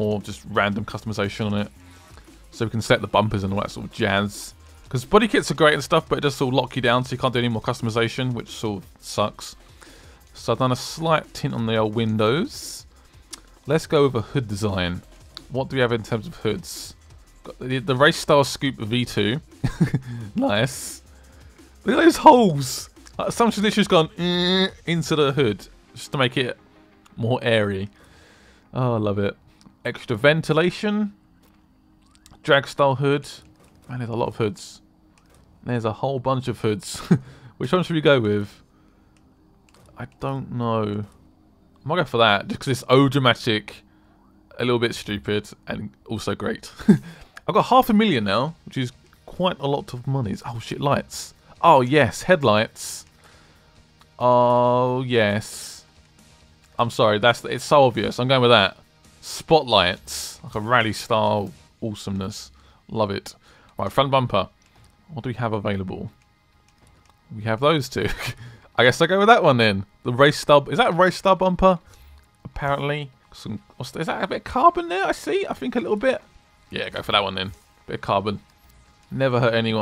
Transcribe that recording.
more just random customization on it. So we can set the bumpers and all that sort of jazz. Because body kits are great and stuff, but it does sort of lock you down so you can't do any more customization, which sort of sucks. So I've done a slight tint on the old windows. Let's go with a hood design. What do we have in terms of hoods? Got the, the Race style Scoop V2. nice. Look at those holes. Like, literally just gone "Eh," into the hood just to make it more airy. Oh, I love it. Extra ventilation. Drag style hood. Man, there's a lot of hoods. There's a whole bunch of hoods. Which one should we go with? I don't know. I might go for that, because it's O dramatic, a little bit stupid, and also great. I've got half a million now, which is quite a lot of money. Oh shit, lights. Oh yes, headlights. Oh yes. I'm sorry, that's it's so obvious. I'm going with that. Spotlights, like a rally style awesomeness. Love it. Right, front bumper. What do we have available? We have those two. I guess I go with that one then. The race stub. Is that a race stub bumper? Apparently. Some, is that a bit of carbon there? I see. I think a little bit. Yeah, go for that one then. Bit of carbon. Never hurt anyone.